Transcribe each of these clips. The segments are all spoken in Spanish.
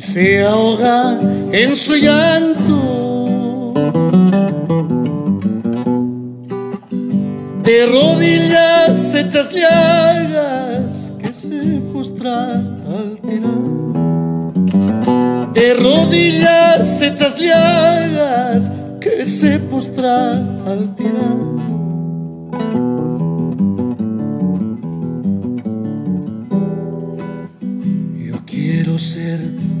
se ahoga en su llanto. De rodillas hechas llagas que se postra al tirar. De rodillas hechas llagas que se postra al tirar.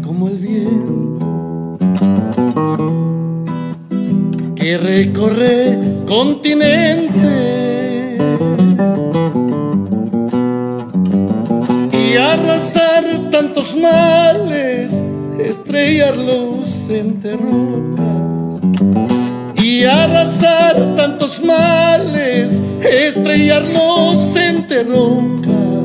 Como el viento que recorre continentes y arrasar tantos males, estrellarlos entre rocas y arrasar tantos males, estrellarlos entre rocas.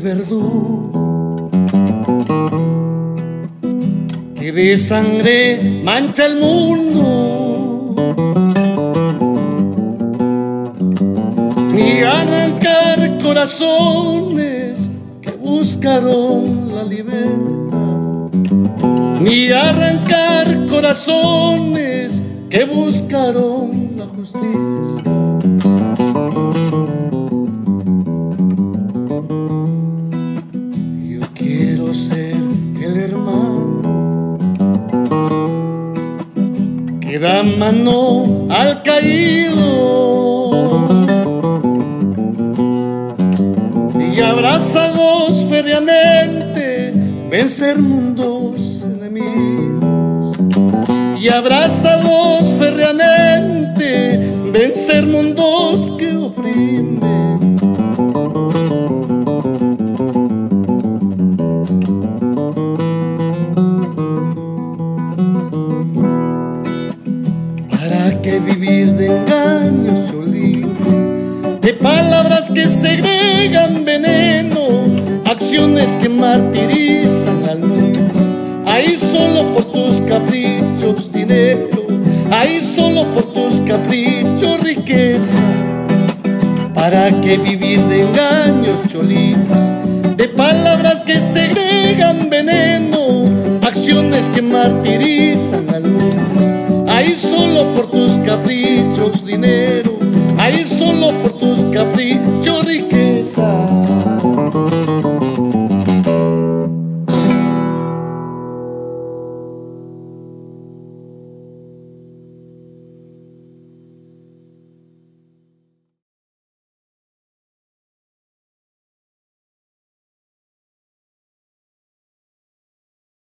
Verdugo que de sangre mancha el mundo, ni arrancar corazones que buscaron la libertad, ni arrancar corazones que buscaron la justicia. Da mano al caído. Y abrazados feriamente vencer mundos enemigos. Y abrazados feriamente vencer mundos que ¿Para qué vivir de engaños, Cholito? De palabras que segregan veneno, acciones que martirizan al mundo. Ahí solo por tus caprichos, dinero. Ahí solo por tus caprichos, riqueza. ¿Para qué vivir de engaños, Cholita? De palabras que segregan veneno, acciones que martirizan al mundo. Ahí solo por tus caprichos, dinero. Ahí solo por tus caprichos.